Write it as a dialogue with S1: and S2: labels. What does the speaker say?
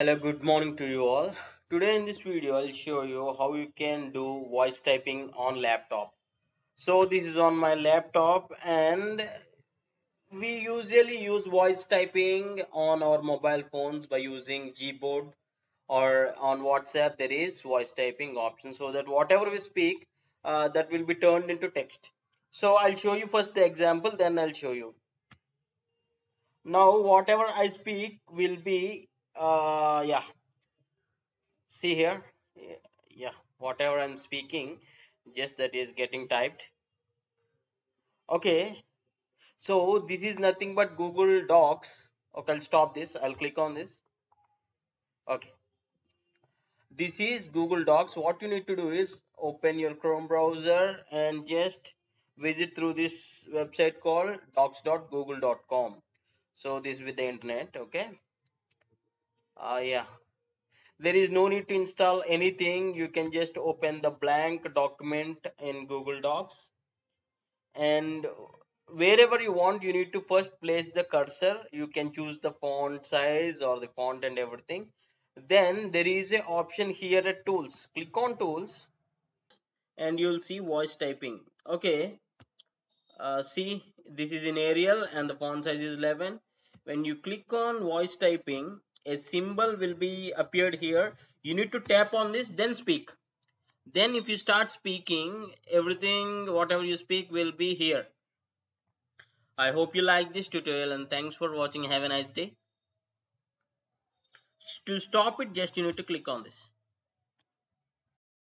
S1: Hello, good morning to you all. Today in this video, I'll show you how you can do voice typing on laptop. So this is on my laptop and we usually use voice typing on our mobile phones by using Gboard or on WhatsApp there is voice typing option so that whatever we speak uh, that will be turned into text. So I'll show you first the example then I'll show you. Now whatever I speak will be uh yeah. See here. Yeah whatever i'm speaking just that is getting typed. Okay. So this is nothing but google docs. Okay i'll stop this. I'll click on this. Okay. This is google docs. What you need to do is open your chrome browser and just visit through this website called docs.google.com so this with the internet. Okay uh, yeah. There is no need to install anything. You can just open the blank document in google docs. And wherever you want you need to first place the cursor. You can choose the font size or the font and everything. Then there is a option here at tools. Click on tools and you'll see voice typing. Okay. Uh, see this is in Arial and the font size is 11 when you click on voice typing a symbol will be appeared here. You need to tap on this then speak. Then if you start speaking everything whatever you speak will be here. I hope you like this tutorial and thanks for watching. Have a nice day. To stop it just you need to click on this